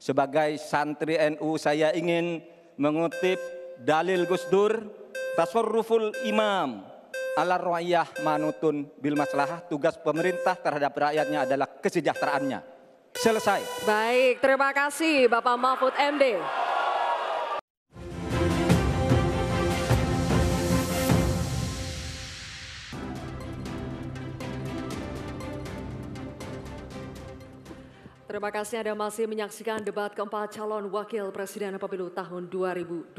Sebagai santri NU saya ingin mengutip dalil Gus Dur, tasarruful imam ala royah manutun bil maslahah tugas pemerintah terhadap rakyatnya adalah kesejahteraannya. Selesai. Baik, terima kasih Bapak Mahfud MD. Terima kasih Anda masih menyaksikan debat keempat calon wakil presiden pemilu tahun 2024.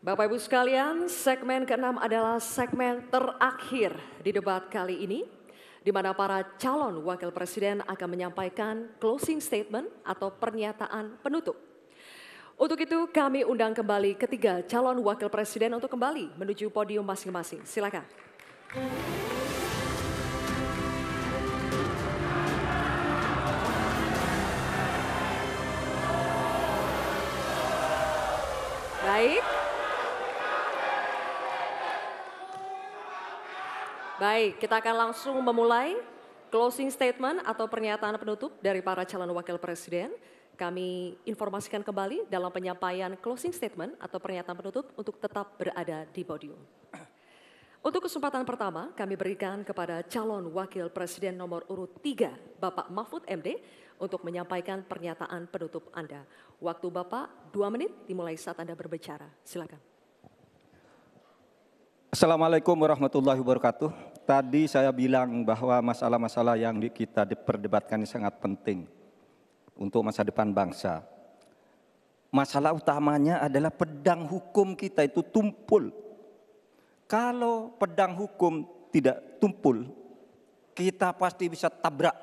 Bapak Ibu sekalian, segmen keenam adalah segmen terakhir di debat kali ini, di mana para calon wakil presiden akan menyampaikan closing statement atau pernyataan penutup. Untuk itu kami undang kembali ketiga calon wakil presiden untuk kembali menuju podium masing-masing. Silakan. Baik. Baik, kita akan langsung memulai closing statement atau pernyataan penutup dari para calon wakil presiden. Kami informasikan kembali dalam penyampaian closing statement atau pernyataan penutup untuk tetap berada di podium. Untuk kesempatan pertama, kami berikan kepada calon wakil presiden nomor urut 3, Bapak Mahfud MD, untuk menyampaikan pernyataan penutup Anda. Waktu Bapak dua menit dimulai saat Anda berbicara. Silakan. Assalamualaikum warahmatullahi wabarakatuh. Tadi saya bilang bahwa masalah-masalah yang kita diperdebatkan ini sangat penting untuk masa depan bangsa. Masalah utamanya adalah pedang hukum kita itu tumpul. Kalau pedang hukum tidak tumpul, kita pasti bisa tabrak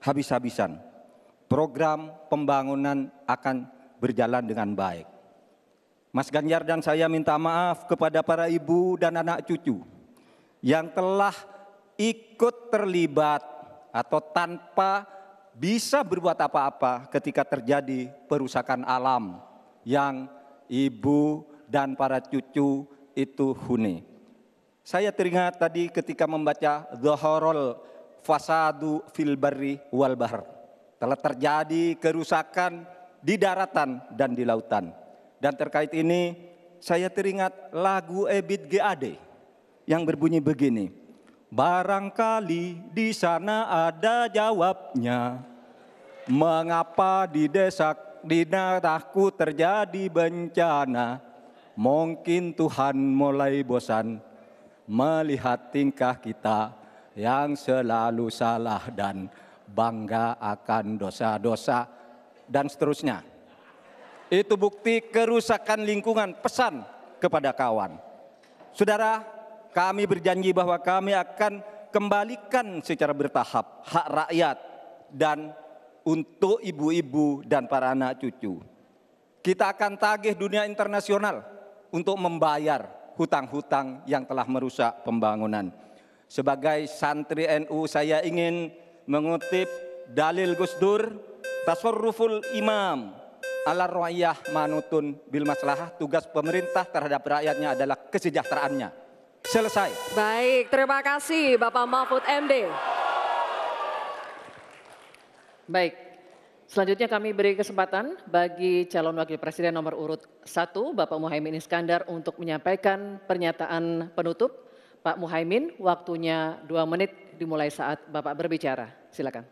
habis-habisan program pembangunan akan berjalan dengan baik. Mas Ganjar dan saya minta maaf kepada para ibu dan anak cucu yang telah ikut terlibat atau tanpa bisa berbuat apa-apa ketika terjadi perusakan alam yang ibu dan para cucu itu huni. Saya teringat tadi ketika membaca Zohorol Fasadu fil barri wal bahr telah terjadi kerusakan di daratan dan di lautan. Dan terkait ini saya teringat lagu Ebit GAD yang berbunyi begini. Barangkali di sana ada jawabnya. Mengapa di desa di terjadi bencana? Mungkin Tuhan mulai bosan melihat tingkah kita yang selalu salah dan bangga akan dosa-dosa, dan seterusnya. Itu bukti kerusakan lingkungan, pesan kepada kawan. Saudara, kami berjanji bahwa kami akan kembalikan secara bertahap hak rakyat dan untuk ibu-ibu dan para anak cucu. Kita akan tagih dunia internasional untuk membayar hutang-hutang yang telah merusak pembangunan. Sebagai santri NU saya ingin mengutip dalil Gus Dur, tasarruful imam ala royah manutun bil maslahah tugas pemerintah terhadap rakyatnya adalah kesejahteraannya. Selesai. Baik, terima kasih Bapak Mahfud MD. Baik, selanjutnya kami beri kesempatan bagi calon wakil presiden nomor urut 1 Bapak Muhaimin Iskandar untuk menyampaikan pernyataan penutup. Pak Muhaimin, waktunya dua menit dimulai saat Bapak berbicara. Silakan.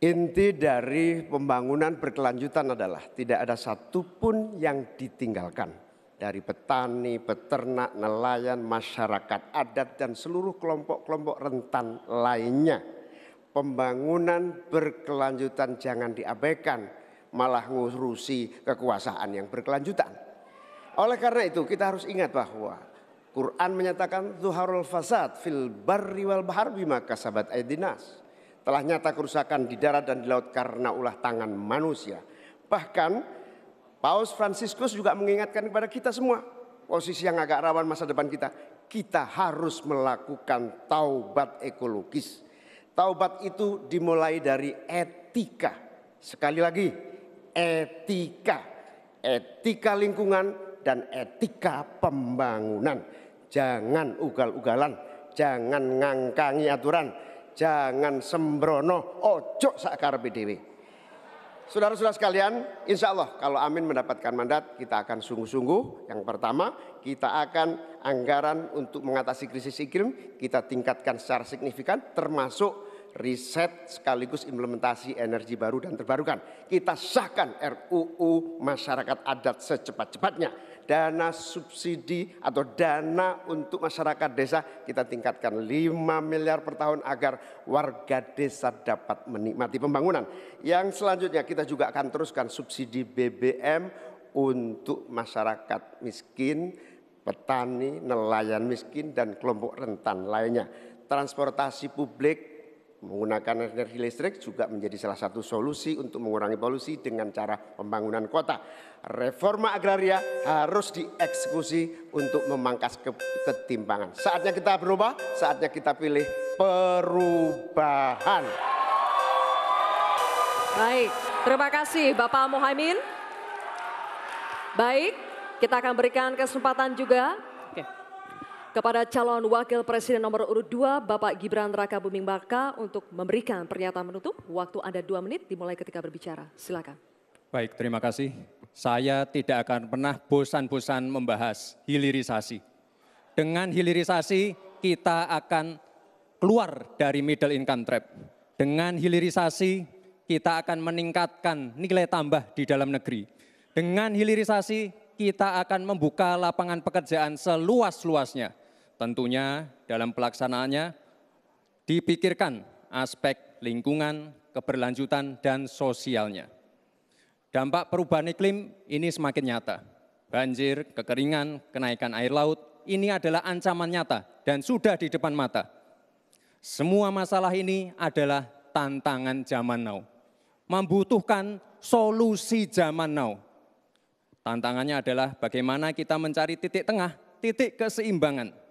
Inti dari pembangunan berkelanjutan adalah tidak ada satupun yang ditinggalkan dari petani, peternak, nelayan, masyarakat adat dan seluruh kelompok-kelompok rentan lainnya. Pembangunan berkelanjutan jangan diabaikan, malah ngurusi kekuasaan yang berkelanjutan. Oleh karena itu kita harus ingat bahwa Quran menyatakan zuharul fasad fil barri wal bahar bima kasabat aidinas. Telah nyata kerusakan di darat dan di laut karena ulah tangan manusia. Bahkan Paus Franciscus juga mengingatkan kepada kita semua, posisi yang agak rawan masa depan kita, kita harus melakukan taubat ekologis. Taubat itu dimulai dari etika. Sekali lagi, etika. Etika lingkungan dan etika pembangunan Jangan ugal-ugalan, jangan ngangkangi aturan, Jangan sembrono, ojo sakar PDW. Saudara-saudara sekalian, insya Allah kalau Amin mendapatkan mandat, kita akan sungguh-sungguh. Yang pertama, kita akan anggaran untuk mengatasi krisis iklim, kita tingkatkan secara signifikan, termasuk riset sekaligus implementasi energi baru dan terbarukan. Kita sahkan RUU masyarakat adat secepat-cepatnya dana subsidi atau dana untuk masyarakat desa kita tingkatkan 5 miliar per tahun agar warga desa dapat menikmati pembangunan. Yang selanjutnya kita juga akan teruskan subsidi BBM untuk masyarakat miskin, petani, nelayan miskin dan kelompok rentan lainnya. Transportasi publik menggunakan energi listrik juga menjadi salah satu solusi untuk mengurangi polusi dengan cara pembangunan kota. Reforma agraria harus dieksekusi untuk memangkas ke ketimpangan. Saatnya kita berubah, saatnya kita pilih perubahan. Baik, terima kasih Bapak Mohaimin. Baik, kita akan berikan kesempatan juga kepada calon wakil presiden nomor urut 2 Bapak Gibran Raka Buming Baka untuk memberikan pernyataan menutup. Waktu Anda dua menit dimulai ketika berbicara. Silakan. Baik, terima kasih. Saya tidak akan pernah bosan-bosan membahas hilirisasi. Dengan hilirisasi kita akan keluar dari middle income trap. Dengan hilirisasi kita akan meningkatkan nilai tambah di dalam negeri. Dengan hilirisasi kita akan membuka lapangan pekerjaan seluas-luasnya Tentunya dalam pelaksanaannya dipikirkan aspek lingkungan, keberlanjutan, dan sosialnya. Dampak perubahan iklim ini semakin nyata. Banjir, kekeringan, kenaikan air laut, ini adalah ancaman nyata dan sudah di depan mata. Semua masalah ini adalah tantangan zaman now. Membutuhkan solusi zaman now. Tantangannya adalah bagaimana kita mencari titik tengah, titik keseimbangan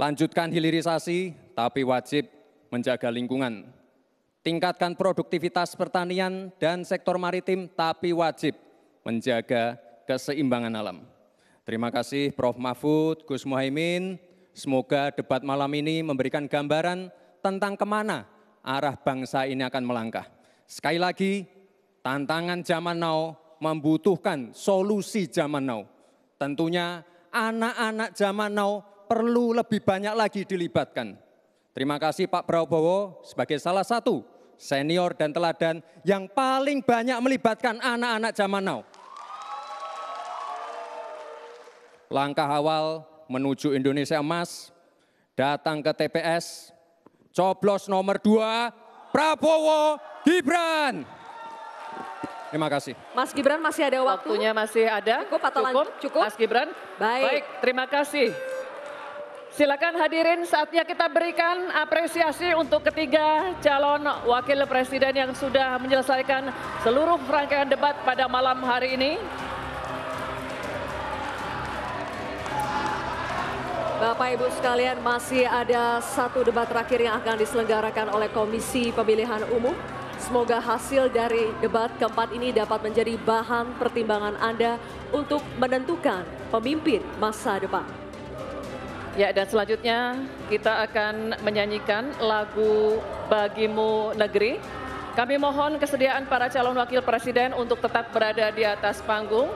Lanjutkan hilirisasi, tapi wajib menjaga lingkungan. Tingkatkan produktivitas pertanian dan sektor maritim, tapi wajib menjaga keseimbangan alam. Terima kasih Prof. Mahfud, Gus Muhaimin. Semoga debat malam ini memberikan gambaran tentang ke mana arah bangsa ini akan melangkah. Sekali lagi, tantangan zaman now membutuhkan solusi zaman now. Tentunya anak-anak zaman now perlu lebih banyak lagi dilibatkan. Terima kasih Pak Prabowo sebagai salah satu senior dan teladan yang paling banyak melibatkan anak-anak zaman now. Langkah awal menuju Indonesia emas, datang ke TPS, coblos nomor dua, Prabowo Gibran. Terima kasih. Mas Gibran masih ada waktu? Waktunya masih ada. Cukup atau cukup, cukup? Mas Gibran. Baik. Baik, terima kasih. Silakan hadirin saatnya kita berikan apresiasi untuk ketiga calon wakil presiden yang sudah menyelesaikan seluruh rangkaian debat pada malam hari ini. Bapak Ibu sekalian masih ada satu debat terakhir yang akan diselenggarakan oleh Komisi Pemilihan Umum. Semoga hasil dari debat keempat ini dapat menjadi bahan pertimbangan Anda untuk menentukan pemimpin masa depan. Ya dan selanjutnya kita akan menyanyikan lagu Bagimu Negeri. Kami mohon kesediaan para calon wakil presiden untuk tetap berada di atas panggung,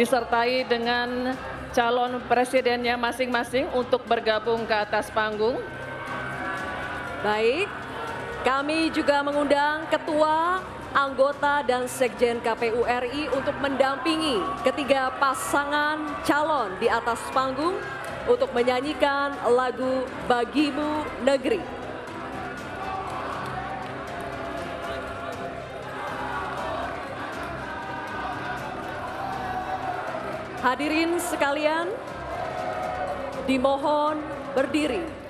disertai dengan calon presidennya masing-masing untuk bergabung ke atas panggung. Baik, kami juga mengundang ketua, anggota, dan sekjen KPU RI untuk mendampingi ketiga pasangan calon di atas panggung untuk menyanyikan lagu Bagimu Negeri. Hadirin sekalian, dimohon berdiri.